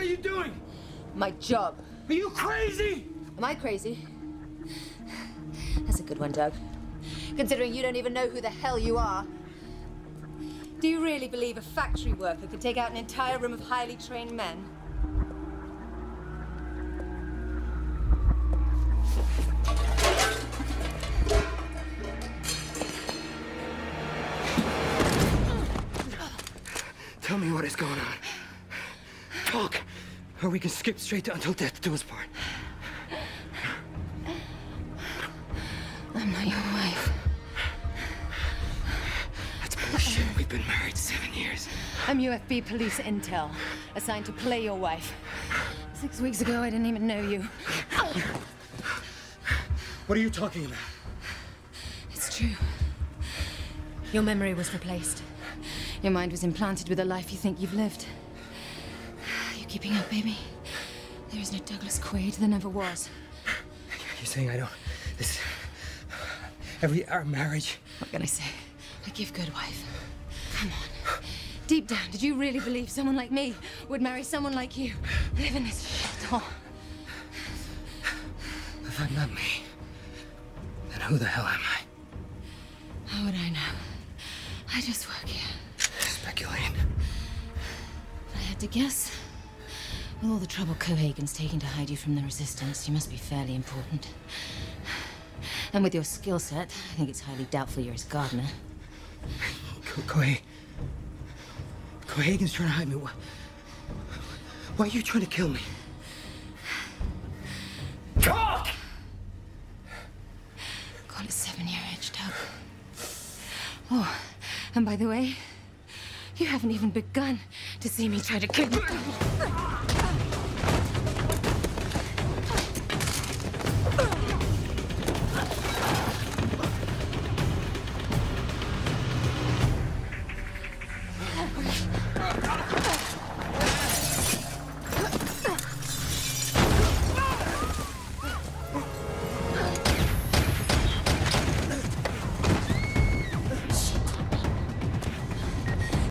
what are you doing? My job. Are you crazy? Am I crazy? That's a good one, Doug. Considering you don't even know who the hell you are. Do you really believe a factory worker could take out an entire room of highly trained men? Tell me what is going on. Talk, or we can skip straight to until death do us part. I'm not your wife. That's bullshit. We've been married seven years. I'm UFB police intel, assigned to play your wife. Six weeks ago, I didn't even know you. What are you talking about? It's true. Your memory was replaced. Your mind was implanted with a life you think you've lived. Keeping up, baby? There is no Douglas Quaid. There never was. You're saying I don't. This. Every our marriage. What can I say? I give good wife. Come on. Deep down, did you really believe someone like me would marry someone like you? Live in this shithole. If I'm not me, then who the hell am I? How would I know? I just work here. Speculating. If I had to guess, all the trouble Cohagen's taken to hide you from the Resistance, you must be fairly important. And with your skill set, I think it's highly doubtful you're his gardener. Co-. Cohagen's trying to hide me. Why, why are you trying to kill me? Talk! Call it seven-year itch, Doug. Oh, and by the way, you haven't even begun to see me try to kill you.